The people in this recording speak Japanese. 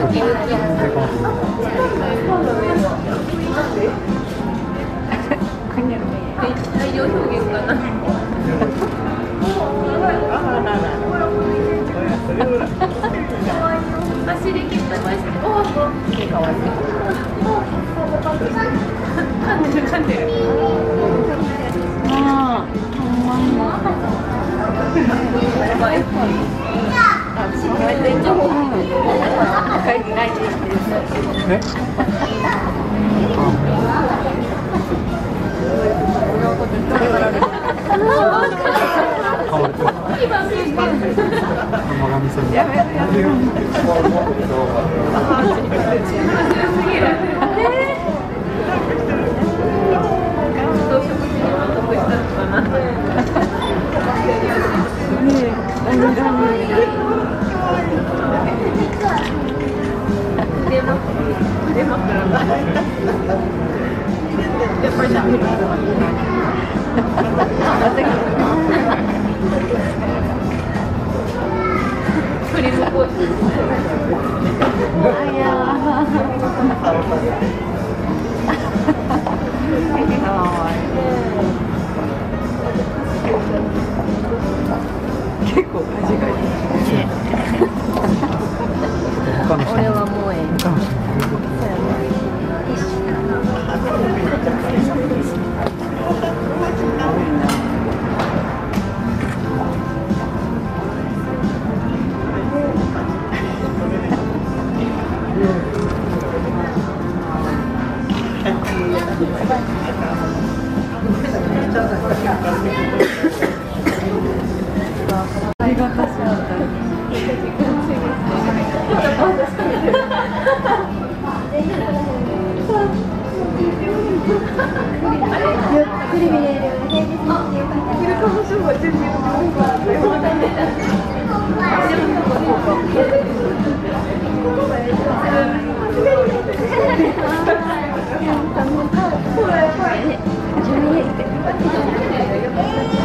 あ、違う。いてないてめ。 그리고 아야 되게 고마워요. 고 가지가 ごめんなさい、めっちゃおいしい。12